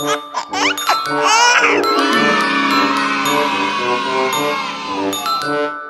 Ah!